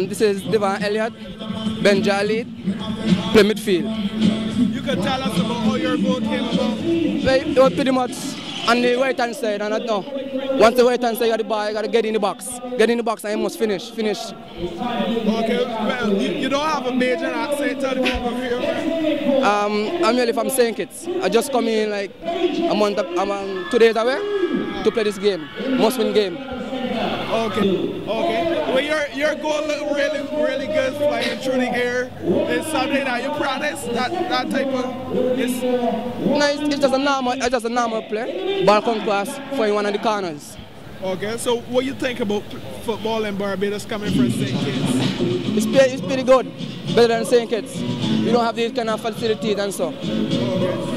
This is Devaughn Elliot, Bajan Elite, play midfield. You can tell us about how your goal came about? Well, it was pretty much on the right hand side, and I know once the right hand side of the ball, you gotta get in the box. Get in the box and you must finish, finish. Okay, well, you, you don't have a major accent the people here. Um, I'm really from St. Kitts. I just come in like a month, I'm um, two days away to play this game, must win game. Okay, okay. Well, your your goal looked really, really good flying through the air. It's something that you practice, that, that type of, it's, No, it's, it's just a normal, it's just a normal play. Ball come cross for one of the corners. okay. So what you think about football in Barbados coming from St. Kitts? It's pretty, it's pretty good, better than St. Kitts. We don't have these kind of facilities and so. Okay.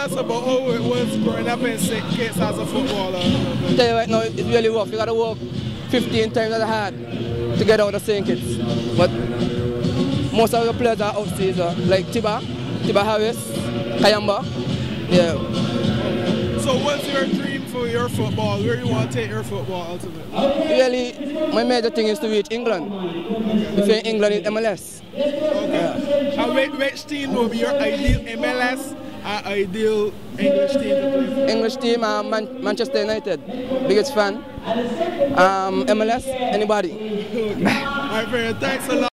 Us about how it was growing up in St. Kitts as a footballer. Tell you right now, it's really rough. You gotta work 15 times as hard to get out of St. Kitts. But most of the players are overseas, like Tiba, Tiba Harris, Kayamba. Yeah. So what's your dream for your football? Where do you want to take your football ultimately? Really, my major thing is to reach England. If you're in England, it's MLS. Okay. And which, which team will be your ideal MLS and ideal English team? English team, uh, Man- Manchester United, biggest fan. Um, MLS, anybody. All right. Thanks a lot.